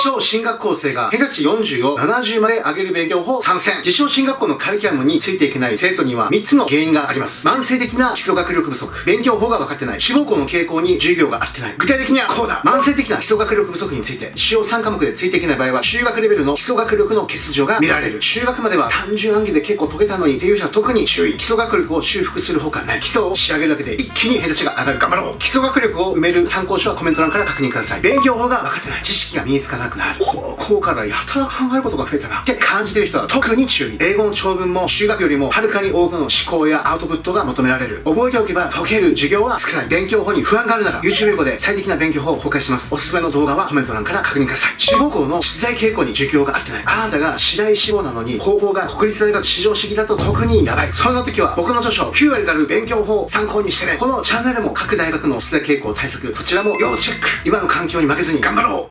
証進学校生が偏差値40を70まで上げる勉強法参戦。自称進学校のカリキュラムについていけない生徒には3つの原因があります。慢性的な基礎学力不足。勉強法が分かってない。志望校の傾向に授業が合ってない。具体的にはこうだ。慢性的な基礎学力不足について、主要3科目でついていけない場合は、中学レベルの基礎学力の欠如が見られる。中学までは単純暗記で結構解けたのにっていう人は特に注意。基礎学力を修復するほかない。基礎を仕上げるだけで一気に偏差値が上がる。頑張ろう。基礎学力を埋める参考書はコメント欄から確認ください。勉強法が分かってない。知識が身につかなくなる。高校からやたら考えることが増えたな。って感じてる人は特に注意。英語の長文も中学よりもはるかに多くの思考やアウトプットが求められる。覚えておけば解ける授業は少ない。勉強法に不安があるなら YouTube 英語で最適な勉強法を公開します。おすすめの動画はコメント欄から確認ください。志望校の出題傾向に授業が合ってない。あなたが次第志望なのに高校が国立大学至上主義だと特にやばい。そんな時は僕の著書9割がある勉強法を参考にしてね。このチャンネルも各大学の出題傾向対策、そちらも要チェック。今の環境に負けずに頑張ろう